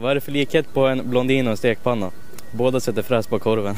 Vad är det för likhet på en blondin och en stekpanna? Båda sätter fräs på korven.